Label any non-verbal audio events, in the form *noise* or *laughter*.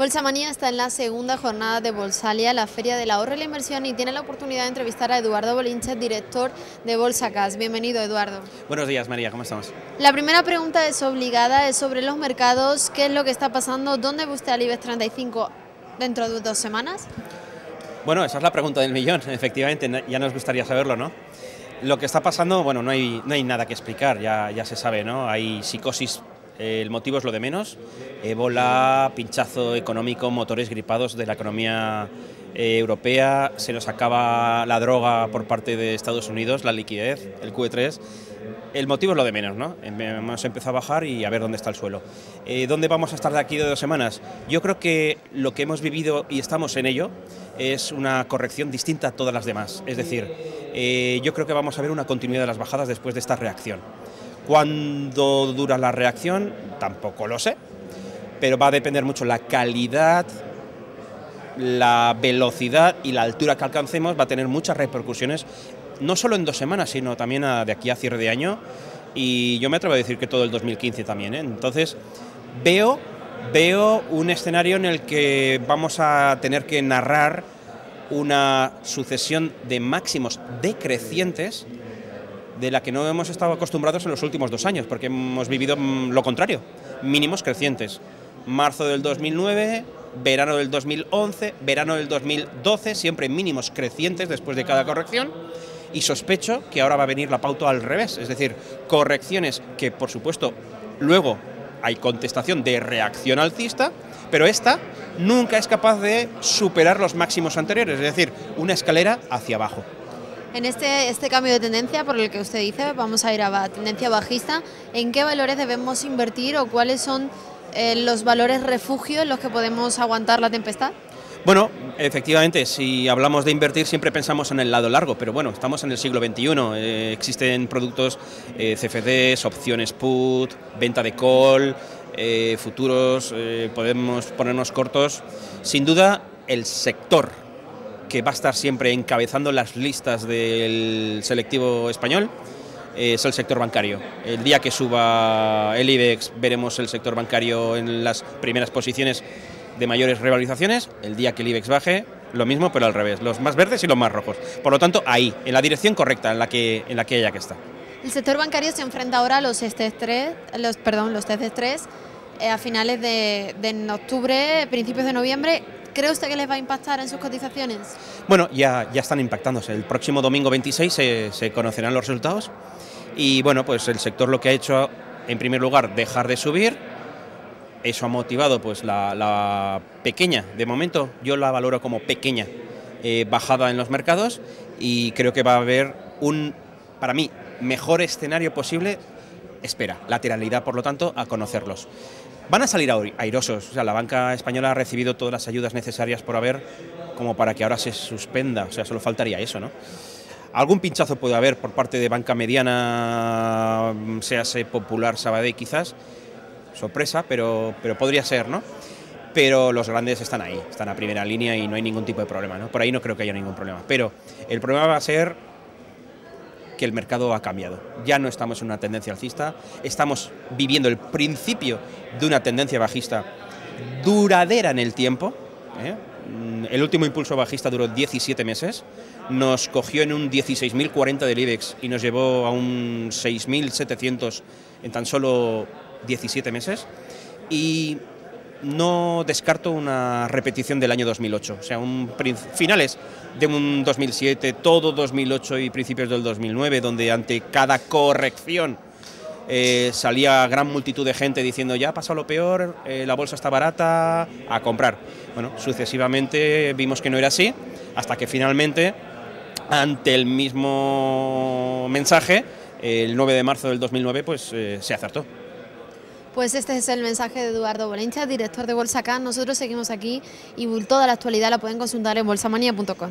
Bolsa Manía está en la segunda jornada de Bolsalia, la Feria del Ahorro y la Inversión, y tiene la oportunidad de entrevistar a Eduardo Bolinches, director de Bolsa Cas. Bienvenido, Eduardo. Buenos días, María, ¿cómo estamos? La primera pregunta es obligada, es sobre los mercados. ¿Qué es lo que está pasando? ¿Dónde usted al IBEX 35 dentro de dos semanas? Bueno, esa es la pregunta del millón, *laughs* efectivamente, ya nos gustaría saberlo, ¿no? Lo que está pasando, bueno, no hay, no hay nada que explicar, ya, ya se sabe, ¿no? Hay psicosis el motivo es lo de menos. Ébola, pinchazo económico, motores gripados de la economía eh, europea, se nos acaba la droga por parte de Estados Unidos, la liquidez, el QE3. El motivo es lo de menos, ¿no? Hemos empezado a bajar y a ver dónde está el suelo. Eh, ¿Dónde vamos a estar de aquí de dos semanas? Yo creo que lo que hemos vivido y estamos en ello es una corrección distinta a todas las demás. Es decir, eh, yo creo que vamos a ver una continuidad de las bajadas después de esta reacción. ¿Cuándo dura la reacción? Tampoco lo sé, pero va a depender mucho la calidad, la velocidad y la altura que alcancemos, va a tener muchas repercusiones, no solo en dos semanas, sino también de aquí a cierre de año, y yo me atrevo a decir que todo el 2015 también. ¿eh? Entonces, veo, veo un escenario en el que vamos a tener que narrar una sucesión de máximos decrecientes de la que no hemos estado acostumbrados en los últimos dos años, porque hemos vivido mm, lo contrario, mínimos crecientes. Marzo del 2009, verano del 2011, verano del 2012, siempre mínimos crecientes después de cada corrección. Y sospecho que ahora va a venir la pauta al revés, es decir, correcciones que por supuesto luego hay contestación de reacción alcista, pero esta nunca es capaz de superar los máximos anteriores, es decir, una escalera hacia abajo. En este, este cambio de tendencia, por el que usted dice, vamos a ir a tendencia bajista, ¿en qué valores debemos invertir o cuáles son eh, los valores refugio en los que podemos aguantar la tempestad? Bueno, efectivamente, si hablamos de invertir siempre pensamos en el lado largo, pero bueno, estamos en el siglo XXI, eh, existen productos eh, CFDs, opciones put, venta de call, futuros, podemos ponernos cortos. Sin duda, el sector que va a estar siempre encabezando las listas del selectivo español es el sector bancario. El día que suba el IBEX veremos el sector bancario en las primeras posiciones de mayores revalorizaciones, el día que el IBEX baje, lo mismo pero al revés, los más verdes y los más rojos. Por lo tanto, ahí, en la dirección correcta en la que, en la que haya que está. El sector bancario se enfrenta ahora a los, este los, perdón, los test 3 eh, a finales de, de octubre, principios de noviembre. ¿Cree usted que les va a impactar en sus cotizaciones? Bueno, ya, ya están impactándose. El próximo domingo 26 se, conocerán los resultados y bueno, pues el sector lo que ha hecho, en primer lugar, dejar de subir. Eso ha motivado pues la, pequeña, de momento yo la valoro como pequeña eh, bajada en los mercados y creo que va a haber un, para mí, mejor escenario posible espera, lateralidad, por lo tanto, a conocerlos. Van a salir airosos, o sea, la banca española ha recibido todas las ayudas necesarias por haber, como para que ahora se suspenda, o sea, solo faltaría eso, ¿no? Algún pinchazo puede haber por parte de banca mediana, sea popular, Sabadell quizás, sorpresa, pero, pero podría ser, ¿no? Pero los grandes están ahí, están a primera línea y no hay ningún tipo de problema, ¿no? Por ahí no creo que haya ningún problema. Pero el problema va a ser que el mercado ha cambiado. Ya no estamos en una tendencia alcista, estamos viviendo el principio de una tendencia bajista duradera en el tiempo. ¿eh? Mm, el último impulso bajista duró 17 meses, nos cogió en un 16.040 del IBEX y nos llevó a un 6.700 en tan solo 17 meses. Y no descarto una repetición del año 2008, o sea, finales de un 2007, todo 2008 y principios del 2009, donde ante cada corrección eh, salía gran multitud de gente diciendo ya ha pasado lo peor, eh, la bolsa está barata, a comprar. Bueno, sucesivamente vimos que no era así, hasta que finalmente, ante el mismo mensaje, el 9 de marzo del 2009, pues eh, se acertó. Pues este es el mensaje de Eduardo Bolencha, director de Bolsa Nosotros seguimos aquí y toda la actualidad la pueden consultar en bolsamanía.com.